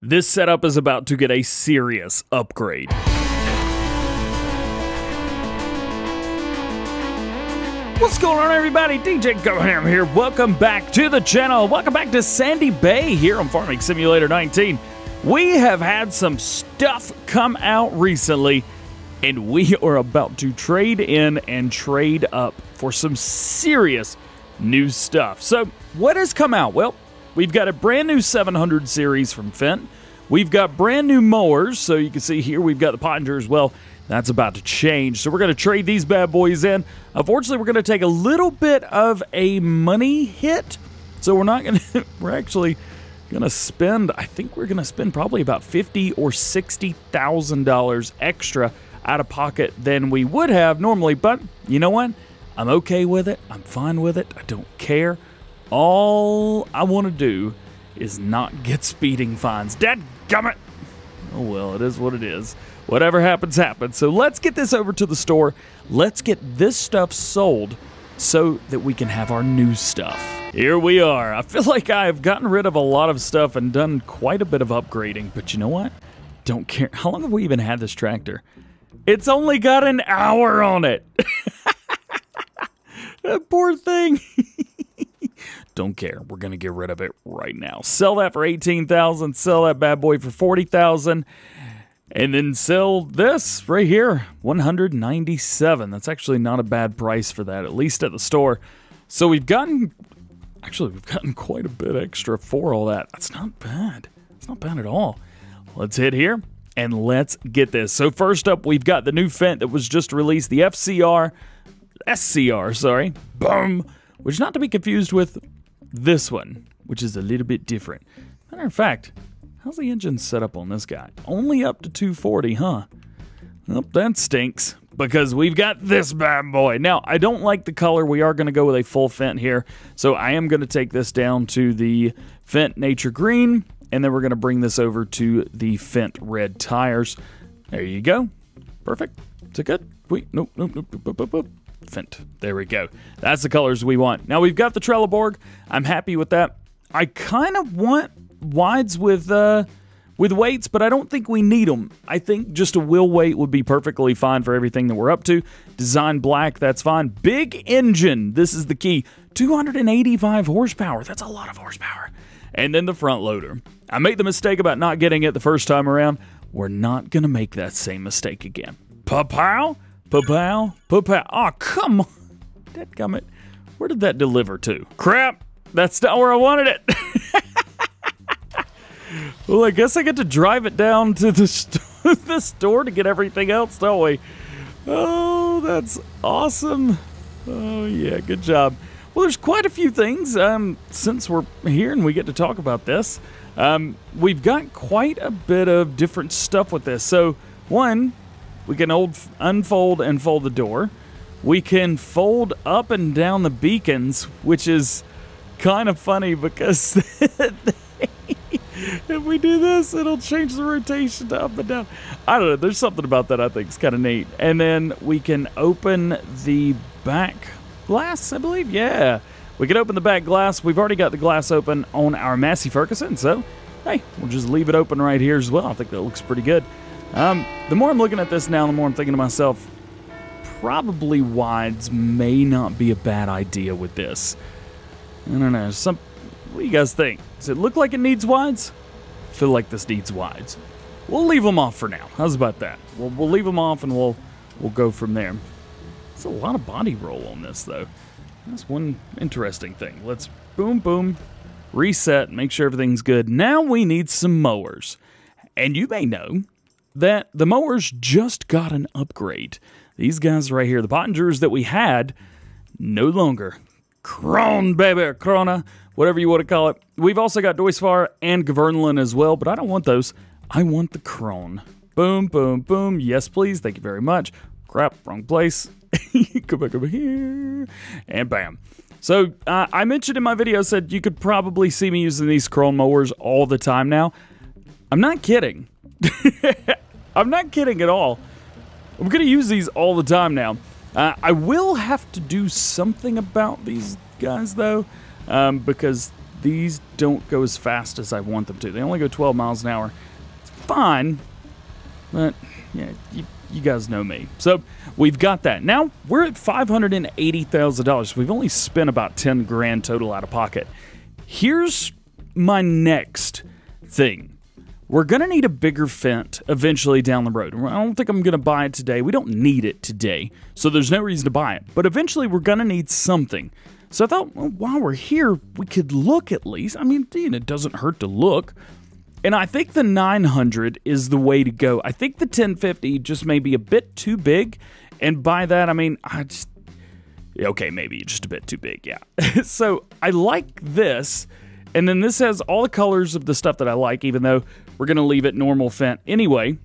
This setup is about to get a serious upgrade. What's going on, everybody? DJ Goham here. Welcome back to the channel. Welcome back to Sandy Bay here on Farming Simulator 19. We have had some stuff come out recently, and we are about to trade in and trade up for some serious new stuff. So, what has come out? Well, We've got a brand new 700 series from Fendt. We've got brand new mowers, so you can see here we've got the Pottinger as well. That's about to change. So we're going to trade these bad boys in. Unfortunately, we're going to take a little bit of a money hit. So we're not going to, we're actually going to spend, I think we're going to spend probably about fifty or $60,000 extra out of pocket than we would have normally. But you know what? I'm okay with it. I'm fine with it. I don't care. All I want to do is not get speeding fines. Dad gummit! Oh well, it is what it is. Whatever happens, happens. So let's get this over to the store. Let's get this stuff sold so that we can have our new stuff. Here we are. I feel like I've gotten rid of a lot of stuff and done quite a bit of upgrading, but you know what? Don't care. How long have we even had this tractor? It's only got an hour on it. that poor thing. Don't care. We're going to get rid of it right now. Sell that for 18000 Sell that bad boy for 40000 And then sell this right here, 197 That's actually not a bad price for that, at least at the store. So we've gotten, actually, we've gotten quite a bit extra for all that. That's not bad. It's not bad at all. Let's hit here and let's get this. So first up, we've got the new Fendt that was just released, the FCR, SCR, sorry, boom, which not to be confused with this one, which is a little bit different. Matter of fact, how's the engine set up on this guy? Only up to 240, huh? Well, that stinks because we've got this bad boy. Now, I don't like the color. We are going to go with a full Fendt here. So I am going to take this down to the Fendt Nature Green, and then we're going to bring this over to the Fendt Red tires. There you go. Perfect. Is it good? Wait, nope, nope, nope, nope, nope, nope. Fendt. There we go. That's the colors we want. Now we've got the Trelleborg. I'm happy with that. I kind of want wides with uh, with weights, but I don't think we need them. I think just a wheel weight would be perfectly fine for everything that we're up to. Design black, that's fine. Big engine, this is the key. 285 horsepower, that's a lot of horsepower. And then the front loader. I made the mistake about not getting it the first time around. We're not going to make that same mistake again. Pa-pow! Pa-pow, pa-pow. Oh, come on. Dadgummit. Where did that deliver to? Crap. That's not where I wanted it. well, I guess I get to drive it down to the, st the store to get everything else, don't we? Oh, that's awesome. Oh, yeah, good job. Well, there's quite a few things um, since we're here and we get to talk about this. Um, we've got quite a bit of different stuff with this. So, one, we can old, unfold and fold the door. We can fold up and down the beacons, which is kind of funny because if we do this, it'll change the rotation to up and down. I don't know. There's something about that I think is kind of neat. And then we can open the back glass, I believe. Yeah. We can open the back glass. We've already got the glass open on our Massey Ferguson, so hey, we'll just leave it open right here as well. I think that looks pretty good. Um, the more I'm looking at this now, the more I'm thinking to myself, probably wides may not be a bad idea with this. I don't know. Some, what do you guys think? Does it look like it needs wides? I feel like this needs wides. We'll leave them off for now. How's about that? We'll, we'll leave them off and we'll we'll go from there. It's a lot of body roll on this though. That's one interesting thing. Let's boom boom reset, make sure everything's good. Now we need some mowers. And you may know that the mowers just got an upgrade. These guys right here, the Pottingers that we had, no longer. Krone, baby, Krona, whatever you want to call it. We've also got Doisvar and Gvernlin as well, but I don't want those. I want the Krone. Boom, boom, boom. Yes, please. Thank you very much. Crap, wrong place. Come back over here. And bam. So uh, I mentioned in my video, said you could probably see me using these Krone mowers all the time now. I'm not kidding. I'm not kidding at all. I'm going to use these all the time now. Uh, I will have to do something about these guys, though, um, because these don't go as fast as I want them to. They only go 12 miles an hour. It's fine, but yeah, you, you guys know me. So we've got that. Now we're at $580,000. We've only spent about 10 grand total out of pocket. Here's my next thing. We're going to need a bigger Fendt eventually down the road. I don't think I'm going to buy it today. We don't need it today, so there's no reason to buy it. But eventually we're going to need something. So I thought, well, while we're here, we could look at least. I mean, it doesn't hurt to look. And I think the 900 is the way to go. I think the 1050 just may be a bit too big. And by that, I mean, I just, okay, maybe just a bit too big, yeah. so I like this. And then this has all the colors of the stuff that I like, even though we're going to leave it normal Fendt anyway.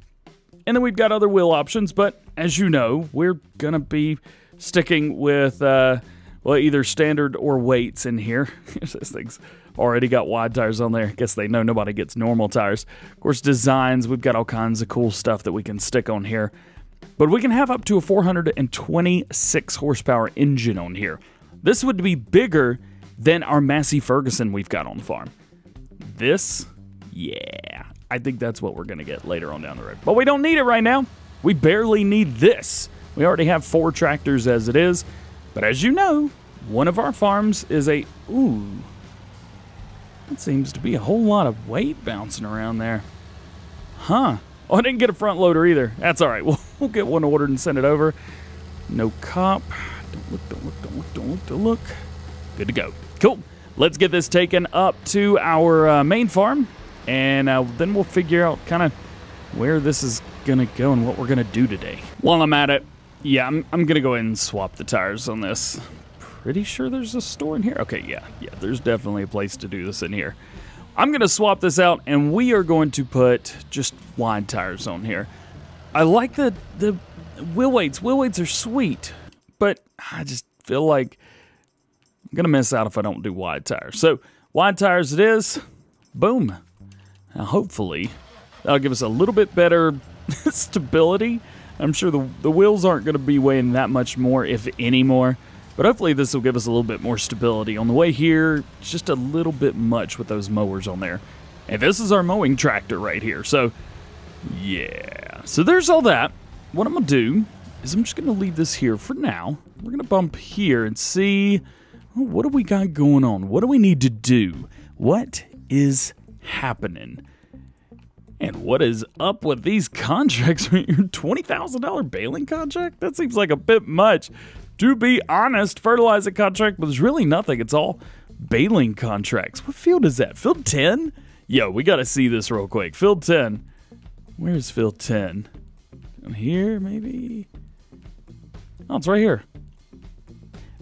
And then we've got other wheel options, but as you know, we're going to be sticking with, uh, well, either standard or weights in here. this thing's already got wide tires on there. Guess they know nobody gets normal tires. Of course, designs, we've got all kinds of cool stuff that we can stick on here. But we can have up to a 426 horsepower engine on here. This would be bigger than our Massey Ferguson we've got on the farm. This, yeah, I think that's what we're going to get later on down the road. But we don't need it right now. We barely need this. We already have four tractors as it is. But as you know, one of our farms is a... Ooh. That seems to be a whole lot of weight bouncing around there. Huh. Oh, I didn't get a front loader either. That's all right. We'll, we'll get one ordered and send it over. No cop. Don't look, don't look, don't look, don't look, don't look. Good to go. Cool. Let's get this taken up to our uh, main farm, and uh, then we'll figure out kind of where this is going to go and what we're going to do today. While I'm at it, yeah, I'm, I'm going to go ahead and swap the tires on this. Pretty sure there's a store in here. Okay, yeah, yeah, there's definitely a place to do this in here. I'm going to swap this out, and we are going to put just wide tires on here. I like the, the wheel weights. Wheel weights are sweet, but I just feel like going to miss out if I don't do wide tires. So, wide tires it is. Boom. Now, hopefully, that'll give us a little bit better stability. I'm sure the, the wheels aren't going to be weighing that much more, if any more. But hopefully this will give us a little bit more stability. On the way here, just a little bit much with those mowers on there. And this is our mowing tractor right here. So, yeah. So there's all that. What I'm going to do is I'm just going to leave this here for now. We're going to bump here and see what do we got going on? What do we need to do? What is happening? And what is up with these contracts? Your $20,000 baling contract? That seems like a bit much. To be honest, fertilizer contract was really nothing. It's all baling contracts. What field is that? Field 10? Yo, we got to see this real quick. Field 10. Where's field 10? Down here, maybe? Oh, it's right here.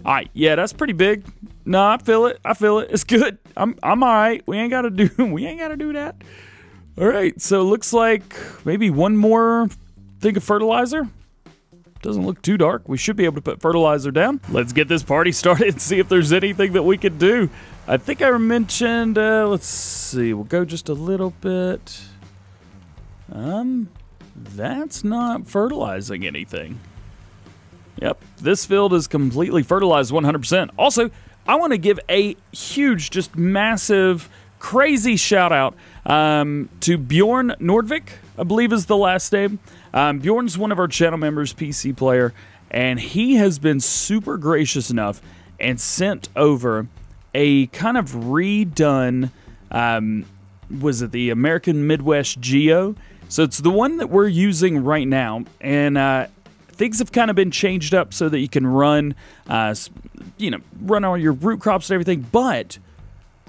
All right, yeah, that's pretty big. No, I feel it. I feel it. It's good. I'm I'm all right. We ain't got to do we ain't got to do that. All right, so looks like maybe one more thing of fertilizer. Doesn't look too dark. We should be able to put fertilizer down. Let's get this party started and see if there's anything that we could do. I think I mentioned, uh, let's see, we'll go just a little bit. Um, that's not fertilizing anything. Yep, this field is completely fertilized 100%. Also, I want to give a huge, just massive, crazy shout out um, to Bjorn Nordvik, I believe is the last name. Um, Bjorn's one of our channel members, PC player, and he has been super gracious enough and sent over a kind of redone, um, was it the American Midwest Geo? So it's the one that we're using right now, and uh, things have kind of been changed up so that you can run, uh, you know, run all your root crops and everything, but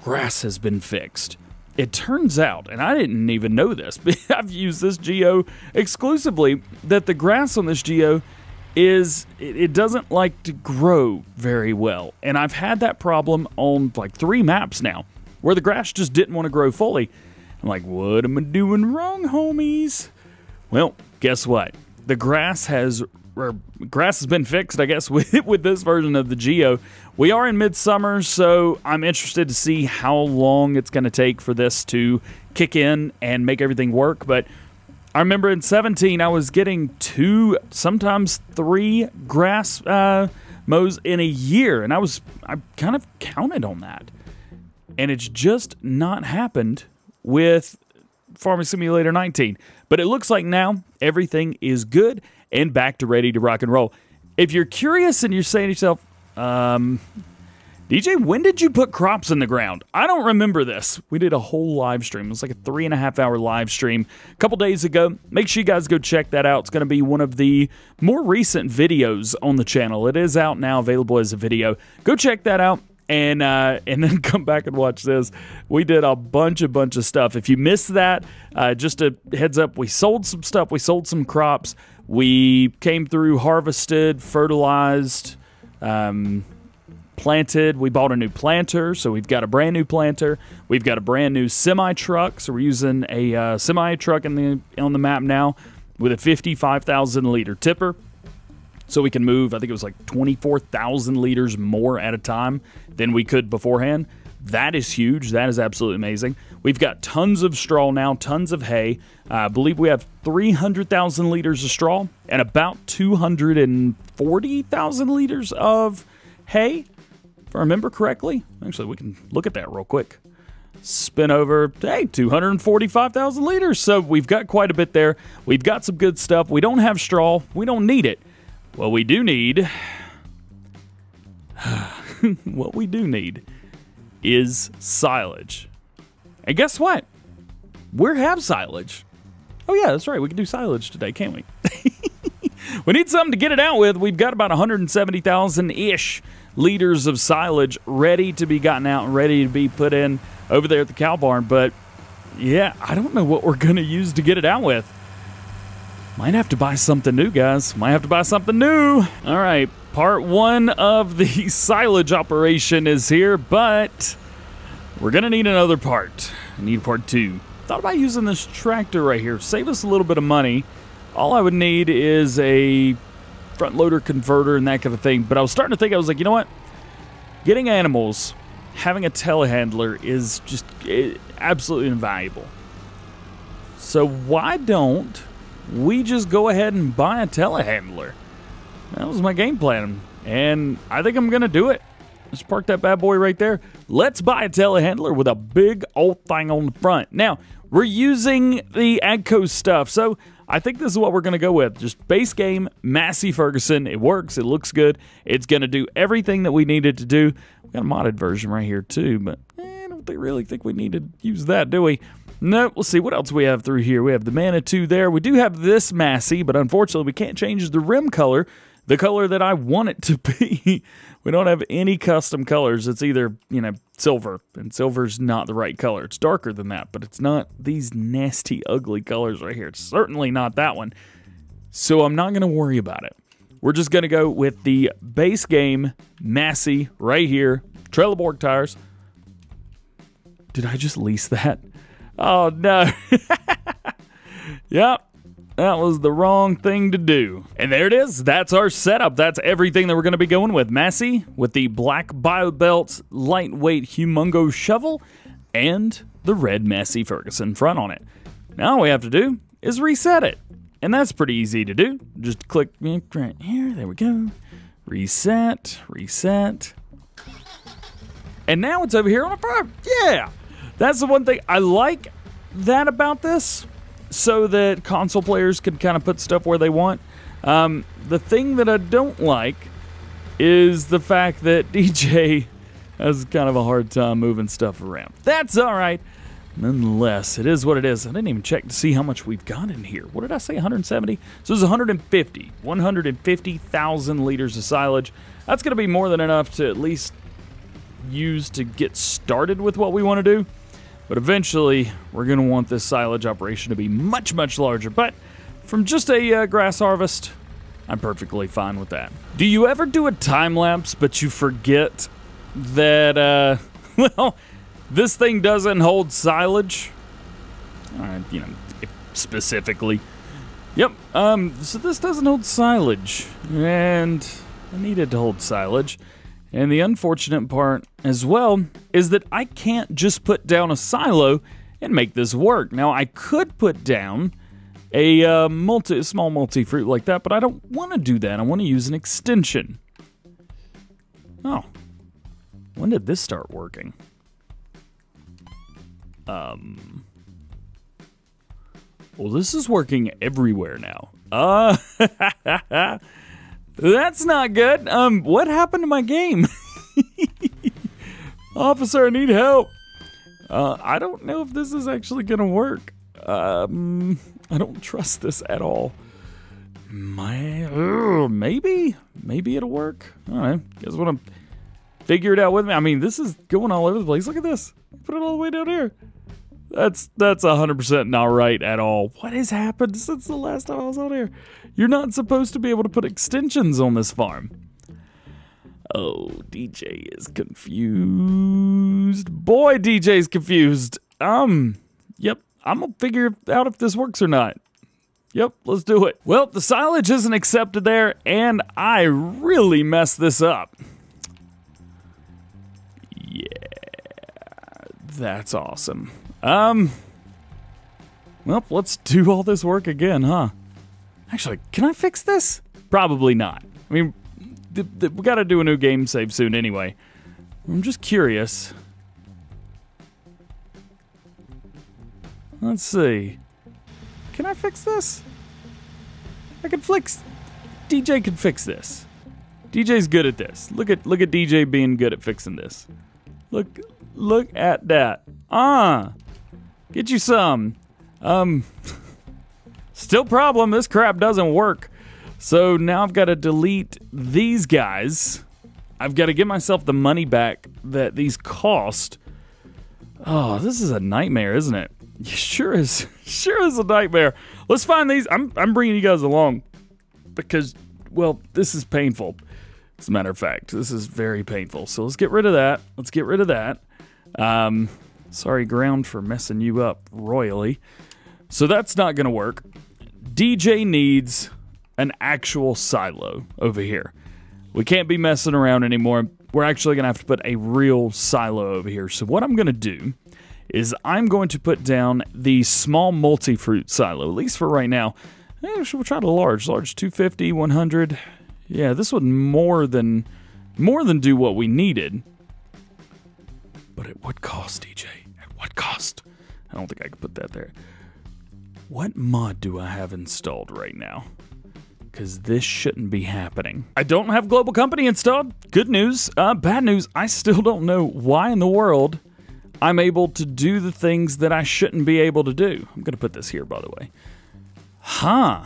grass has been fixed. It turns out, and I didn't even know this, but I've used this geo exclusively, that the grass on this geo is it doesn't like to grow very well. And I've had that problem on like three maps now where the grass just didn't want to grow fully. I'm like, what am I doing wrong, homies? Well, guess what? The grass has or grass has been fixed, I guess, with with this version of the Geo. We are in midsummer, so I'm interested to see how long it's going to take for this to kick in and make everything work. But I remember in 17, I was getting two, sometimes three grass uh, mows in a year, and I was I kind of counted on that. and it's just not happened with Farming Simulator 19. But it looks like now everything is good and back to ready to rock and roll. If you're curious and you're saying to yourself, um, DJ, when did you put crops in the ground? I don't remember this. We did a whole live stream. It was like a three and a half hour live stream a couple days ago. Make sure you guys go check that out. It's going to be one of the more recent videos on the channel. It is out now, available as a video. Go check that out and uh, and then come back and watch this. We did a bunch, a bunch of stuff. If you missed that, uh, just a heads up, we sold some stuff. We sold some crops. We came through, harvested, fertilized, um, planted. We bought a new planter, so we've got a brand new planter. We've got a brand new semi truck, so we're using a uh, semi truck in the on the map now with a 55,000 liter tipper so we can move, I think it was like 24,000 liters more at a time than we could beforehand. That is huge. That is absolutely amazing. We've got tons of straw now, tons of hay. Uh, I believe we have 300,000 liters of straw and about 240,000 liters of hay, if I remember correctly. Actually, we can look at that real quick. Spin over, hey, 245,000 liters. So we've got quite a bit there. We've got some good stuff. We don't have straw, we don't need it. What we do need, what we do need is silage. And guess what? We have silage. Oh yeah, that's right. We can do silage today, can't we? we need something to get it out with. We've got about 170,000 ish liters of silage ready to be gotten out and ready to be put in over there at the cow barn. But yeah, I don't know what we're going to use to get it out with. Might have to buy something new, guys. Might have to buy something new. All right, part one of the silage operation is here, but we're gonna need another part. I need part two. Thought about using this tractor right here. Save us a little bit of money. All I would need is a front loader converter and that kind of thing. But I was starting to think, I was like, you know what? Getting animals, having a telehandler is just eh, absolutely invaluable. So why don't we just go ahead and buy a telehandler. That was my game plan, and I think I'm going to do it. Let's park that bad boy right there. Let's buy a telehandler with a big old thing on the front. Now, we're using the AGCO stuff, so I think this is what we're going to go with. Just base game, Massey Ferguson. It works. It looks good. It's going to do everything that we needed to do. We got a modded version right here, too, but eh, I don't really think we need to use that, do we? No, let's see what else we have through here. We have the Manitou there. We do have this Massey, but unfortunately we can't change the rim color, the color that I want it to be. we don't have any custom colors. It's either, you know, silver, and silver's not the right color. It's darker than that, but it's not these nasty, ugly colors right here. It's certainly not that one. So I'm not going to worry about it. We're just going to go with the base game Massey right here. Trelleborg tires. Did I just lease that? Oh no. yep. That was the wrong thing to do. And there it is. That's our setup. That's everything that we're going to be going with. Massey with the black BioBelt lightweight humongo shovel and the red Massey Ferguson front on it. Now all we have to do is reset it. And that's pretty easy to do. Just click right here. There we go. Reset, reset. And now it's over here on the front. Yeah. That's the one thing I like that about this, so that console players can kind of put stuff where they want. Um, the thing that I don't like is the fact that DJ has kind of a hard time moving stuff around. That's all right. Nonetheless, it is what it is. I didn't even check to see how much we've got in here. What did I say? 170? So it's 150. 150,000 liters of silage. That's going to be more than enough to at least use to get started with what we want to do. But eventually, we're going to want this silage operation to be much, much larger. But from just a uh, grass harvest, I'm perfectly fine with that. Do you ever do a time lapse, but you forget that, uh, well, this thing doesn't hold silage? Right, you know, specifically. Yep, um, so this doesn't hold silage, and I needed to hold silage. And the unfortunate part as well is that I can't just put down a silo and make this work. Now, I could put down a uh, multi, small multi-fruit like that, but I don't want to do that. I want to use an extension. Oh, when did this start working? Um. Well, this is working everywhere now. Uh, that's not good. Um, what happened to my game? Officer, I need help. Uh, I don't know if this is actually gonna work. Um, I don't trust this at all. My, uh, maybe, maybe it'll work. I don't know. You guys want to figure it out with me? I mean, this is going all over the place. Look at this. Put it all the way down here. That's that's 100% not right at all. What has happened since the last time I was out here? You're not supposed to be able to put extensions on this farm. Oh, DJ is confused. Boy, DJ's confused. Um, yep, I'm gonna figure out if this works or not. Yep, let's do it. Well, the silage isn't accepted there, and I really messed this up. Yeah, that's awesome. Um, well, let's do all this work again, huh? Actually, can I fix this? Probably not. I mean, we gotta do a new game save soon anyway. I'm just curious. Let's see. Can I fix this? I can fix. DJ can fix this. DJ's good at this. Look at look at DJ being good at fixing this. Look look at that. Ah, get you some. Um, still problem. This crap doesn't work. So now I've got to delete these guys. I've got to get myself the money back that these cost. Oh, this is a nightmare, isn't it? Sure is. Sure is a nightmare. Let's find these. I'm, I'm bringing you guys along because, well, this is painful. As a matter of fact, this is very painful. So let's get rid of that. Let's get rid of that. Um, sorry, ground, for messing you up royally. So that's not going to work. DJ needs an actual silo over here. We can't be messing around anymore. We're actually going to have to put a real silo over here. So what I'm going to do is I'm going to put down the small multi-fruit silo, at least for right now. Eh, we'll try the large, large 250, 100. Yeah, this would more than more than do what we needed. But it would cost, DJ? At what cost? I don't think I could put that there. What mod do I have installed right now? Because this shouldn't be happening. I don't have Global Company installed. Good news. Uh, bad news, I still don't know why in the world I'm able to do the things that I shouldn't be able to do. I'm going to put this here, by the way. Huh.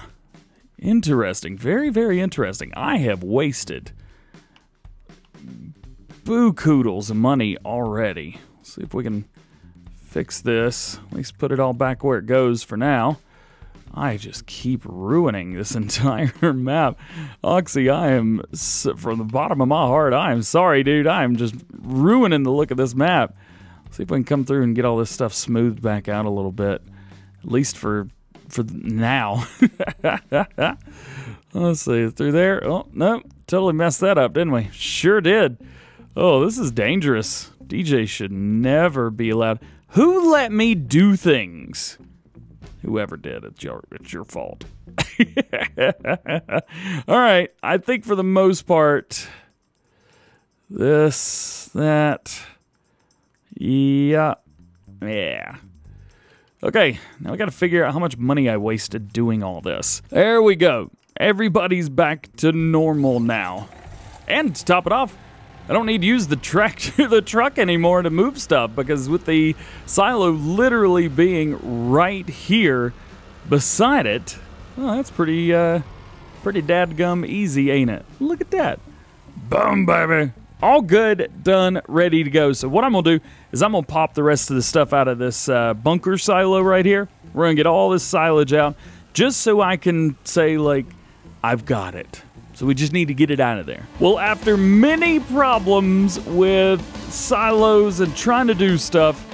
Interesting. Very, very interesting. I have wasted boo koodles of money already. Let's see if we can fix this. At least put it all back where it goes for now. I just keep ruining this entire map. Oxy, I am, from the bottom of my heart, I am sorry, dude. I am just ruining the look of this map. See if we can come through and get all this stuff smoothed back out a little bit. At least for for now. Let's see, through there. Oh, no, totally messed that up, didn't we? Sure did. Oh, this is dangerous. DJ should never be allowed. Who let me do things? Whoever did, it's your, it's your fault. All right, I think for the most part, this, that, yeah. Yeah. Okay, now I gotta figure out how much money I wasted doing all this. There we go. Everybody's back to normal now. And to top it off, I don't need to use the tractor, the truck anymore to move stuff because with the silo literally being right here beside it, well, that's pretty, uh, pretty dadgum easy, ain't it? Look at that. Boom, baby all good, done, ready to go. So what I'm gonna do is I'm gonna pop the rest of the stuff out of this uh, bunker silo right here. We're gonna get all this silage out just so I can say like, I've got it. So we just need to get it out of there. Well, after many problems with silos and trying to do stuff,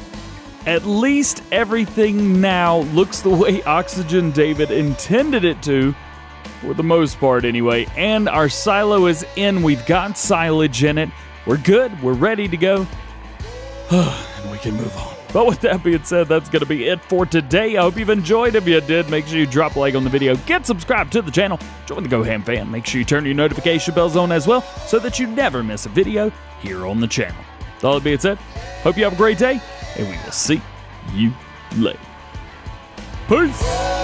at least everything now looks the way Oxygen David intended it to for the most part anyway. And our silo is in. We've got silage in it. We're good. We're ready to go. and we can move on. But with that being said, that's going to be it for today. I hope you've enjoyed. If you did, make sure you drop a like on the video, get subscribed to the channel, join the Go Ham fan. Make sure you turn your notification bells on as well so that you never miss a video here on the channel. With all that being said, hope you have a great day, and we will see you later. Peace.